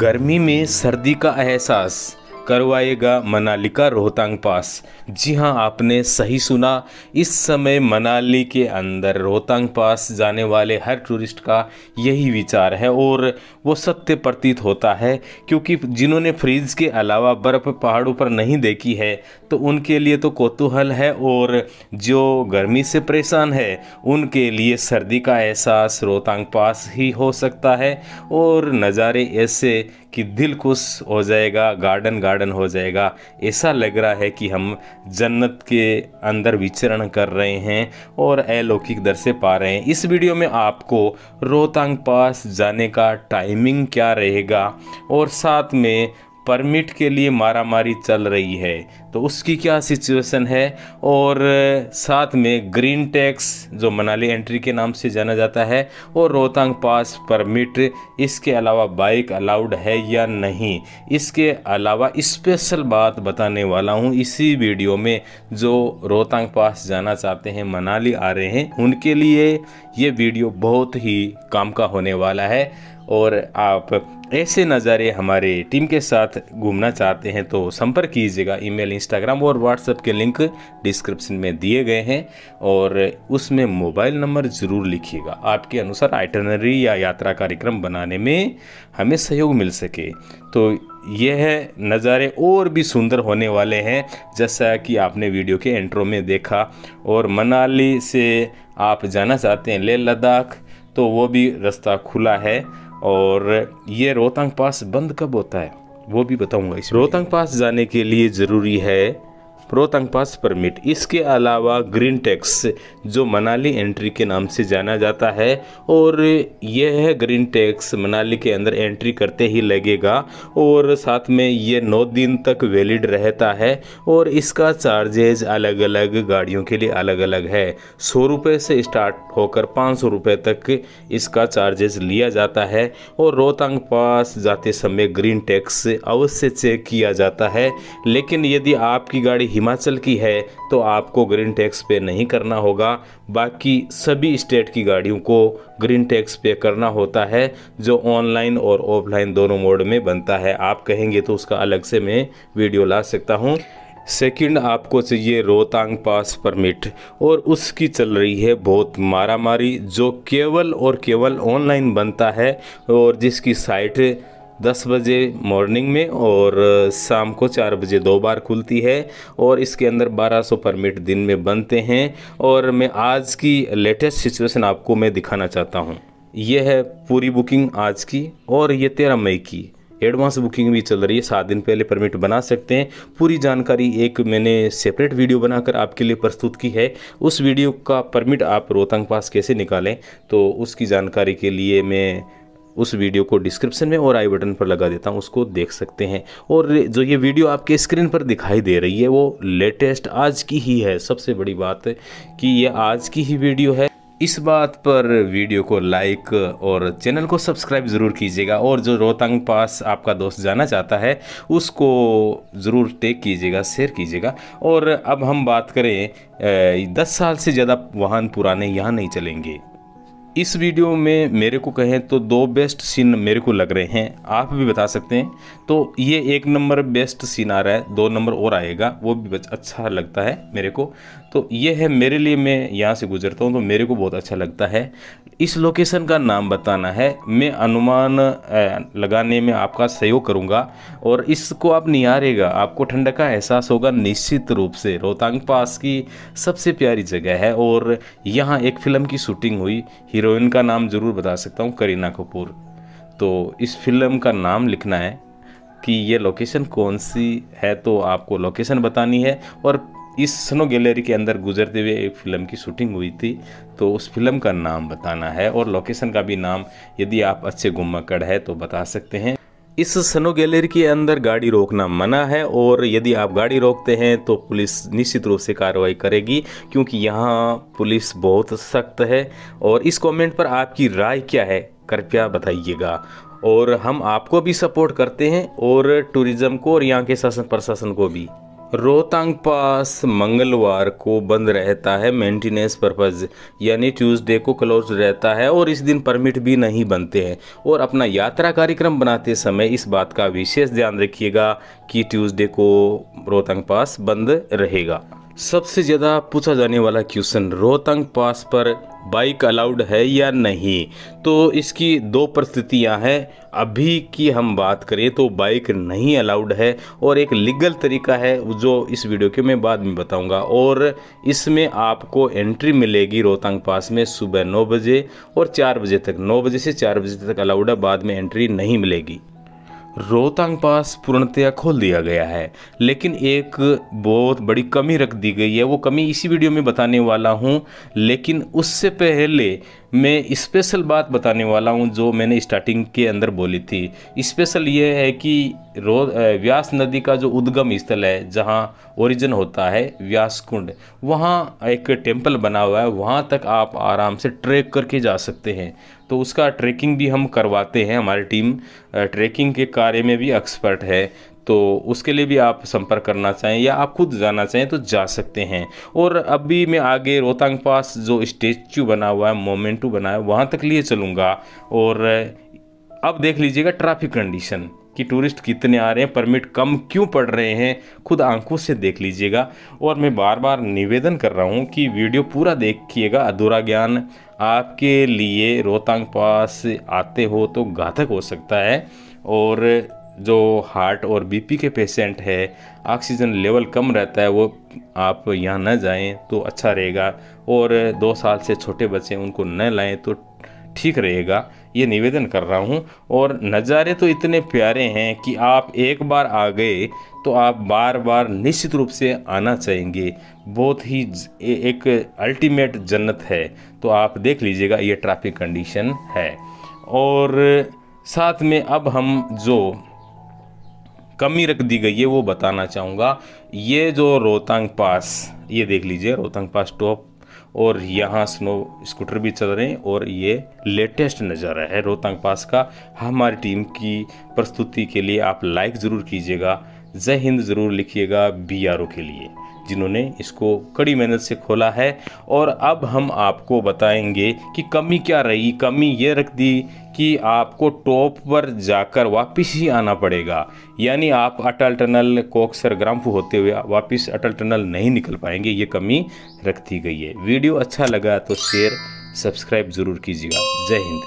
गर्मी में सर्दी का एहसास। करवाएगा, मनाली का रोहतांग पास। जी हाँ आपने सही सुना। इस समय मनाली के अंदर रोहतांग पास जाने वाले हर टूरिस्ट का यही विचार है और वो सत्य प्रतीत होता है, क्योंकि जिन्होंने फ्रीज के अलावा बर्फ़ पहाड़ों पर नहीं देखी है तो उनके लिए तो कौतूहल है और जो गर्मी से परेशान है, उनके लिए सर्दी का एहसास रोहतांग पास ही हो सकता है और नज़ारे ऐसे कि दिल खुश हो जाएगा गार्डन गार्डन हो जाएगा। ऐसा लग रहा है कि हम जन्नत के अंदर विचरण कर रहे हैं और अलौकिक दर से पा रहे हैं। इस वीडियो में आपको रोहतांग पास जाने का टाइमिंग क्या रहेगा और साथ में परमिट के लिए मारामारी चल रही है। तो उसकी क्या सिचुएशन है? और साथ में ग्रीन टैक्स जो मनाली एंट्री के नाम से जाना जाता है, और रोहतांग पास परमिट इसके अलावा बाइक अलाउड है या नहीं? इसके अलावा स्पेशल बात बताने वाला हूँ, इसी वीडियो में जो रोहतांग पास जाना चाहते हैं, मनाली आ रहे हैं, उनके लिए ये वीडियो बहुत ही काम का होने वाला है। और आप ऐसे नज़ारे हमारे टीम के साथ घूमना चाहते हैं तो संपर्क कीजिएगा ईमेल इंस्टाग्राम और व्हाट्सएप के लिंक डिस्क्रिप्शन में दिए गए हैं और उसमें मोबाइल नंबर ज़रूर लिखिएगा। आपके अनुसार आइटनरी या यात्रा कार्यक्रम बनाने में हमें सहयोग मिल सके। तो यह नज़ारे और भी सुंदर होने वाले हैं, जैसा कि आपने वीडियो के एंट्रो में देखा। और मनाली से आप जाना चाहते हैं लेह लद्दाख तो वो भी रास्ता खुला है और ये रोहतांग पास बंद कब होता है? वो भी बताऊँगा इस रोहतांग पास जाने के लिए ज़रूरी है रोहतांग पास परमिट। इसके अलावा ग्रीन टैक्स, जो मनाली एंट्री के नाम से जाना जाता है, और यह है ग्रीन टैक्स, मनाली के अंदर एंट्री करते ही लगेगा, और साथ में ये नौ दिन तक वैलिड रहता है, और इसका चार्जेज अलग अलग गाड़ियों के लिए अलग अलग है। सौ रुपये से स्टार्ट होकर पाँच सौ रुपये तक इसका चार्जेज लिया जाता है, और रोहतांग पास जाते समय ग्रीन टैक्स अवश्य चेक किया जाता है। लेकिन यदि आपकी गाड़ी हिमाचल की है तो आपको ग्रीन टैक्स पे नहीं करना होगा। बाकी सभी स्टेट की गाड़ियों को ग्रीन टैक्स पे करना होता है, जो ऑनलाइन और ऑफलाइन दोनों मोड में बनता है। आप कहेंगे तो उसका अलग से मैं वीडियो ला सकता हूँ। सेकंड, आपको चाहिए रोहतांग पास परमिट, और उसकी चल रही है बहुत मारामारी, जो केवल और केवल ऑनलाइन बनता है, और जिसकी साइट दस बजे मॉर्निंग में और शाम को चार बजे दो बार खुलती है और इसके अंदर 1200 परमिट दिन में बनते हैं। और मैं आज की लेटेस्ट सिचुएशन आपको मैं दिखाना चाहता हूँ। यह है पूरी बुकिंग आज की और ये तेरह मई की। एडवांस बुकिंग भी चल रही है, सात दिन पहले परमिट बना सकते हैं। पूरी जानकारी एक मैंने सेपरेट वीडियो बनाकर आपके लिए प्रस्तुत की है। उस वीडियो का परमिट आप रोहतांग पास कैसे निकालें तो उसकी जानकारी के लिए मैं उस वीडियो को डिस्क्रिप्शन में और आई बटन पर लगा देता हूँ, उसको देख सकते हैं। और जो ये वीडियो आपके स्क्रीन पर दिखाई दे रही है, वो लेटेस्ट आज की ही है। सबसे बड़ी बात कि ये आज की ही वीडियो है। इस बात पर वीडियो को लाइक और चैनल को सब्सक्राइब ज़रूर कीजिएगा। और जो रोहतांग पास आपका दोस्त जाना चाहता है, उसको ज़रूर टेक कीजिएगा, शेयर कीजिएगा। और अब हम बात करें दस साल से ज़्यादा वाहन पुराने यहाँ नहीं चलेंगे। इस वीडियो में मेरे को कहें तो दो बेस्ट सीन मेरे को लग रहे हैं। आप भी बता सकते हैं। तो ये एक नंबर बेस्ट सीन आ रहा है, दो नंबर और आएगा, वो भी अच्छा लगता है मेरे को। तो ये है मेरे लिए, मैं यहाँ से गुजरता हूँ तो मेरे को बहुत अच्छा लगता है। इस लोकेशन का नाम बताना है। मैं अनुमान लगाने में आपका सहयोग करूँगा और इसको आप निहारेगा। आपको ठंड का एहसास होगा निश्चित रूप से। रोहतांग पास की सबसे प्यारी जगह है और यहाँ एक फ़िल्म की शूटिंग हुई। हीरोइन का नाम ज़रूर बता सकता हूँ, करीना कपूर। तो इस फ़िल्म का नाम लिखना है कि ये लोकेशन कौन सी है तो आपको लोकेशन बतानी है और इस स्नो गैलरी के अंदर गुजरते हुए एक फ़िल्म की शूटिंग हुई थी तो उस फ़िल्म का नाम बताना है और लोकेशन का भी नाम, यदि आप अच्छे गुम्मकड़ है तो बता सकते हैं। इस स्नो गैलरी के अंदर गाड़ी रोकना मना है और यदि आप गाड़ी रोकते हैं तो पुलिस निश्चित रूप से कार्रवाई करेगी, क्योंकि यहाँ पुलिस बहुत सख्त है। और इस कमेंट पर आपकी राय क्या है, कृपया बताइएगा। और हम आपको भी सपोर्ट करते हैं और टूरिज़्म को और यहाँ के शासन प्रशासन को भी। रोहतांग पास मंगलवार को बंद रहता है मेंटेनेंस पर्पज़ यानी ट्यूसडे को क्लोज रहता है और इस दिन परमिट भी नहीं बनते हैं। और अपना यात्रा कार्यक्रम बनाते समय इस बात का विशेष ध्यान रखिएगा कि ट्यूसडे को रोहतांग पास बंद रहेगा। सबसे ज़्यादा पूछा जाने वाला क्वेश्चन, रोहतांग पास पर बाइक अलाउड है या नहीं? तो इसकी दो परिस्थितियाँ हैं। अभी की हम बात करें तो बाइक नहीं अलाउड है और एक लीगल तरीका है, जो इस वीडियो के मैं बाद में बताऊँगा। और इसमें आपको एंट्री मिलेगी रोहतांग पास में सुबह नौ बजे और चार बजे तक। नौ बजे से चार बजे तक अलाउड है, बाद में एंट्री नहीं मिलेगी। रोहतांग पास पूर्णतया खोल दिया गया है। लेकिन एक बहुत बड़ी कमी रख दी गई है। वो कमी इसी वीडियो में बताने वाला हूँ। लेकिन उससे पहले मैं स्पेशल बात बताने वाला हूँ, जो मैंने स्टार्टिंग के अंदर बोली थी। स्पेशल ये है कि रो व्यास नदी का जो उद्गम स्थल है, जहाँ ओरिजिन होता है व्यास कुंड वहाँ एक टेंपल बना हुआ है। वहाँ तक आप आराम से ट्रैक करके जा सकते हैं। तो उसका ट्रैकिंग भी हम करवाते हैं, हमारी टीम ट्रैकिंग के कार्य में भी एक्सपर्ट है। तो उसके लिए भी आप संपर्क करना चाहें या आप खुद जाना चाहें तो जा सकते हैं। और अभी मैं आगे रोहतांग पास जो स्टेचू बना हुआ है, मोमेंटू बना है, वहाँ तक लिए चलूँगा। और अब देख लीजिएगा ट्रैफ़िक कंडीशन। कि टूरिस्ट कितने आ रहे हैं, परमिट कम क्यों पड़ रहे हैं, खुद आँखों से देख लीजिएगा। और मैं बार बार निवेदन कर रहा हूँ कि वीडियो पूरा देखिएगा। अधूरा ज्ञान आपके लिए रोहतांग पास आते हो तो घातक हो सकता है। और जो हार्ट और बीपी के पेशेंट है, ऑक्सीजन लेवल कम रहता है, वो आप यहाँ न जाएँ तो अच्छा रहेगा। और दो साल से छोटे बच्चे उनको न लाएँ तो ठीक रहेगा। ये निवेदन कर रहा हूँ। और नज़ारे तो इतने प्यारे हैं कि आप एक बार आ गए तो आप बार बार निश्चित रूप से आना चाहेंगे। बहुत ही एक अल्टीमेट जन्नत है। तो आप देख लीजिएगा, ये ट्रैफ़िक कंडीशन है। और साथ में अब हम जो कमी रख दी गई है, वो बताना चाहूँगा। ये जो रोहतांग पास, ये देख लीजिए, रोहतांग पास टॉप और यहाँ स्नो स्कूटर भी चल रहे हैं और ये लेटेस्ट नज़ारा है रोहतांग पास का। हमारी टीम की प्रस्तुति के लिए आप लाइक ज़रूर कीजिएगा। जय हिंद ज़रूर लिखिएगा बीआरओ के लिए। जिन्होंने इसको कड़ी मेहनत से खोला है। और अब हम आपको बताएँगे कि कमी क्या रही, कमी ये रख दी कि आपको टॉप पर जाकर वापस ही आना पड़ेगा। यानी आप अटल टनल, कोक्सर, ग्राम्फू होते हुए वापस अटल टनल नहीं निकल पाएँगे, ये कमी रख दी गई है। वीडियो अच्छा लगा तो शेयर, सब्सक्राइब ज़रूर कीजिएगा। जय हिंद।